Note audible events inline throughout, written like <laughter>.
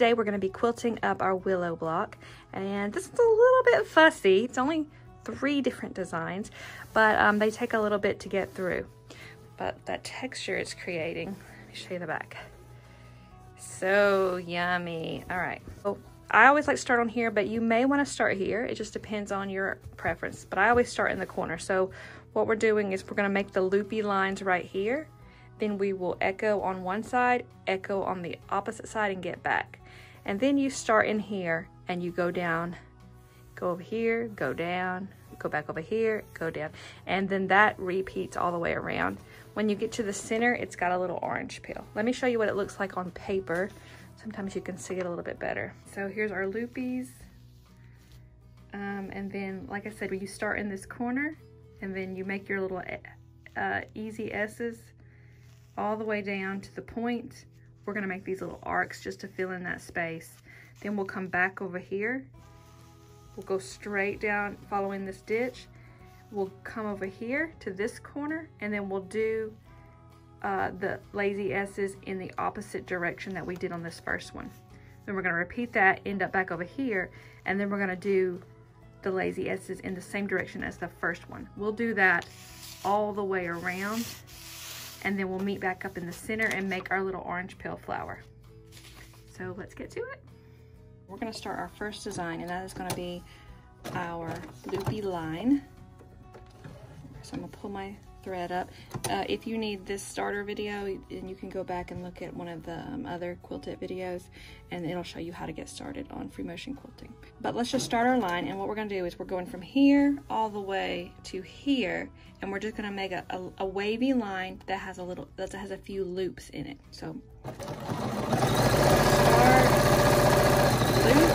today we're going to be quilting up our willow block and this is a little bit fussy. It's only three different designs, but um, they take a little bit to get through. But that texture it's creating, let me show you the back. So yummy. All right. Oh, I always like to start on here, but you may want to start here. It just depends on your preference, but I always start in the corner. So what we're doing is we're going to make the loopy lines right here. Then we will echo on one side, echo on the opposite side and get back. And then you start in here and you go down, go over here, go down, go back over here, go down. And then that repeats all the way around. When you get to the center, it's got a little orange peel. Let me show you what it looks like on paper. Sometimes you can see it a little bit better. So here's our loopies. Um, and then, like I said, you start in this corner and then you make your little uh, easy S's all the way down to the point. We're gonna make these little arcs just to fill in that space. Then we'll come back over here. We'll go straight down following this ditch. We'll come over here to this corner and then we'll do uh, the lazy S's in the opposite direction that we did on this first one. Then we're gonna repeat that, end up back over here, and then we're gonna do the lazy S's in the same direction as the first one. We'll do that all the way around and then we'll meet back up in the center and make our little orange peel flower. So let's get to it. We're gonna start our first design and that is gonna be our loopy line. So I'm gonna pull my thread up. Uh, if you need this starter video, and you can go back and look at one of the um, other quilt it videos, and it'll show you how to get started on free motion quilting. But let's just start our line, and what we're gonna do is we're going from here all the way to here, and we're just gonna make a, a, a wavy line that has a little, that has a few loops in it. So, start, loop,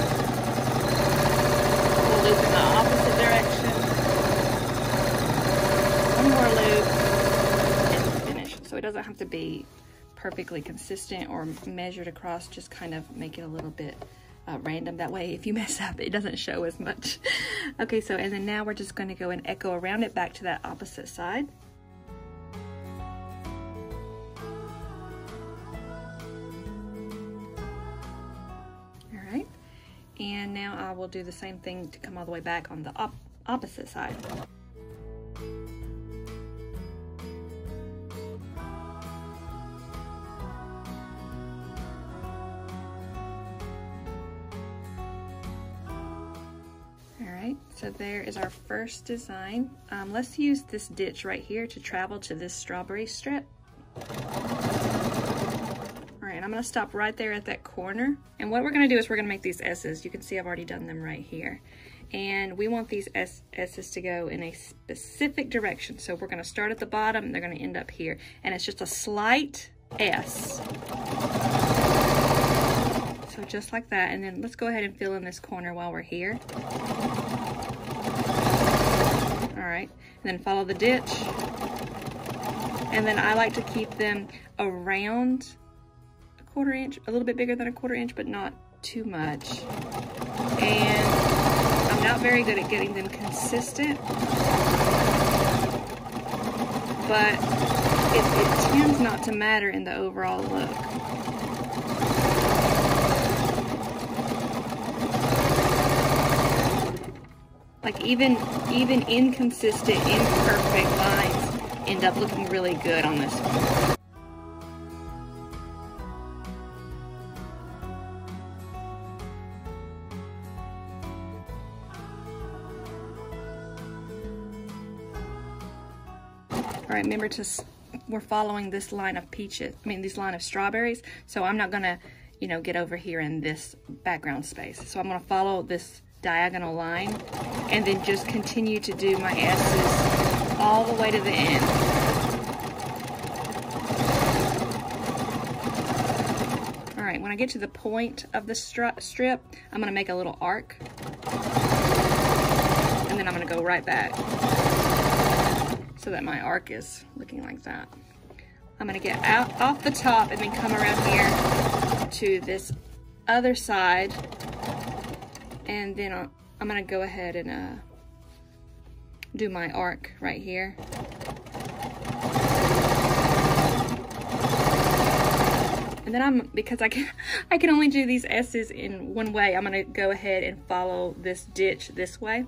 we'll loop in the opposite direction, more loop and finish. It doesn't have to be perfectly consistent or measured across, just kind of make it a little bit uh, random. That way, if you <laughs> mess up, it doesn't show as much. <laughs> okay, so, and then now we're just gonna go and echo around it back to that opposite side. All right, and now I will do the same thing to come all the way back on the op opposite side. So there is our first design. Um, let's use this ditch right here to travel to this strawberry strip. All right, I'm gonna stop right there at that corner. And what we're gonna do is we're gonna make these S's. You can see I've already done them right here. And we want these S S's to go in a specific direction. So we're gonna start at the bottom, they're gonna end up here. And it's just a slight S. So just like that. And then let's go ahead and fill in this corner while we're here all right? And then follow the ditch. And then I like to keep them around a quarter inch, a little bit bigger than a quarter inch, but not too much. And I'm not very good at getting them consistent, but it, it tends not to matter in the overall look. Like even, even inconsistent, imperfect lines end up looking really good on this one. All right, remember to, we're following this line of peaches, I mean, this line of strawberries. So I'm not gonna, you know, get over here in this background space. So I'm gonna follow this diagonal line and then just continue to do my S's all the way to the end. All right, when I get to the point of the strip, I'm gonna make a little arc and then I'm gonna go right back so that my arc is looking like that. I'm gonna get out off the top and then come around here to this other side and then I'll, I'm gonna go ahead and uh, do my arc right here. And then I'm, because I can, <laughs> I can only do these S's in one way, I'm gonna go ahead and follow this ditch this way.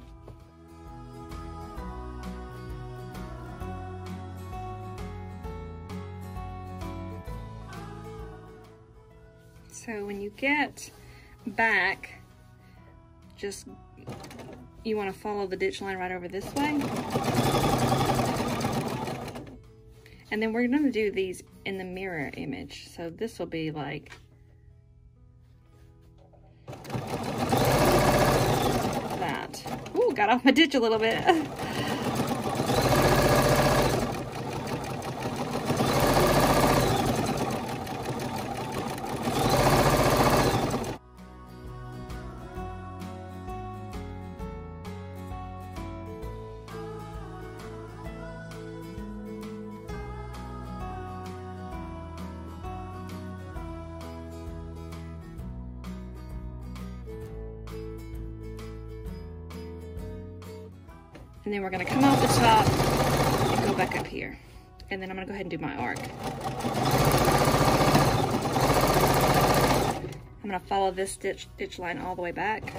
So when you get back, just, you wanna follow the ditch line right over this way. And then we're gonna do these in the mirror image. So this will be like, that. Ooh, got off my ditch a little bit. <laughs> And then we're gonna come off the top and go back up here. And then I'm gonna go ahead and do my arc. I'm gonna follow this stitch, stitch line all the way back.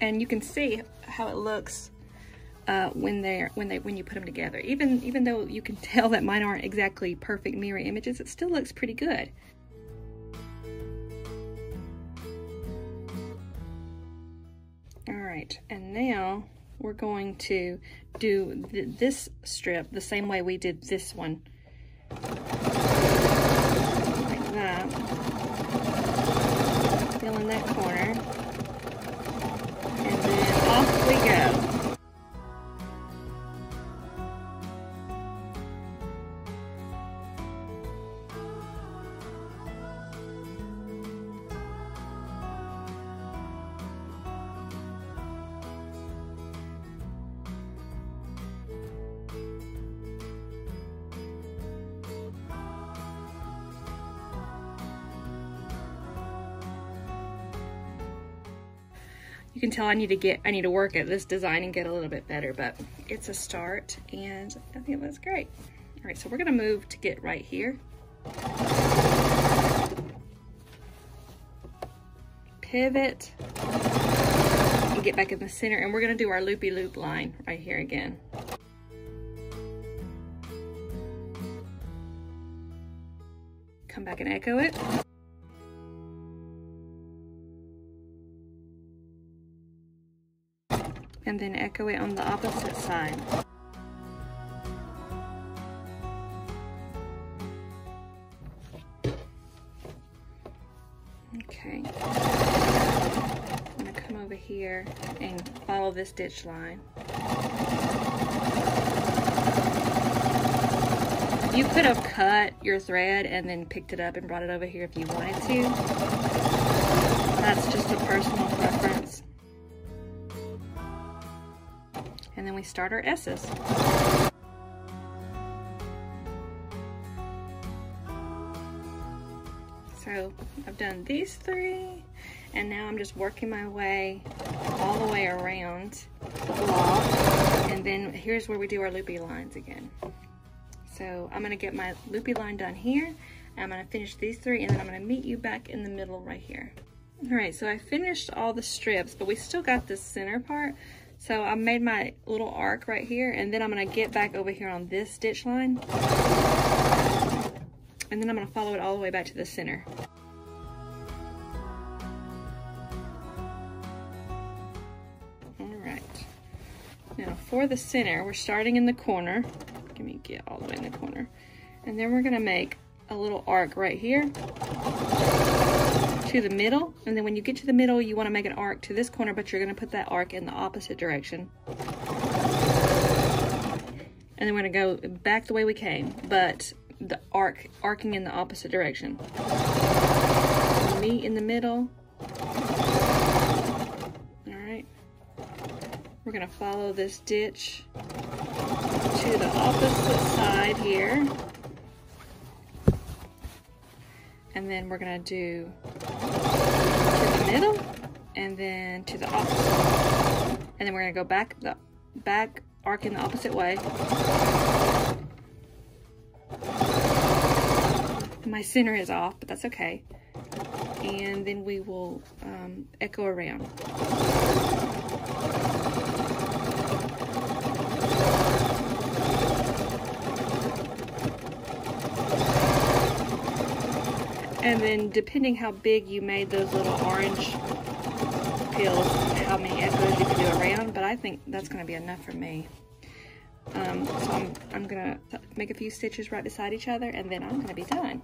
And you can see how it looks uh, when they're when they when you put them together. Even even though you can <laughs> tell that mine aren't exactly perfect mirror images, it still looks pretty good. Right, and now we're going to do th this strip the same way we did this one. Like that. Fill in that corner. And then off we go. Can tell I need to get, I need to work at this design and get a little bit better, but it's a start and I think it looks great. All right, so we're gonna move to get right here. Pivot and get back in the center and we're gonna do our loopy loop line right here again. Come back and echo it. And then echo it on the opposite side. Okay. I'm gonna come over here and follow this ditch line. You could have cut your thread and then picked it up and brought it over here if you wanted to. We start our S's. So I've done these three, and now I'm just working my way all the way around the block. And then here's where we do our loopy lines again. So I'm gonna get my loopy line done here. I'm gonna finish these three, and then I'm gonna meet you back in the middle right here. All right, so I finished all the strips, but we still got this center part. So I made my little arc right here, and then I'm gonna get back over here on this stitch line. And then I'm gonna follow it all the way back to the center. All right. Now for the center, we're starting in the corner. Let me get all the way in the corner. And then we're gonna make a little arc right here to the middle. And then when you get to the middle, you wanna make an arc to this corner, but you're gonna put that arc in the opposite direction. And then we're gonna go back the way we came, but the arc, arcing in the opposite direction. Meet in the middle. All right. We're gonna follow this ditch to the opposite side here. And then we're gonna do to the middle and then to the opposite. And then we're gonna go back the back arc in the opposite way. My center is off, but that's okay. And then we will um, echo around. And then depending how big you made those little orange peels, how many echoes you can do around, but I think that's gonna be enough for me. Um, so I'm, I'm gonna make a few stitches right beside each other and then I'm gonna be done.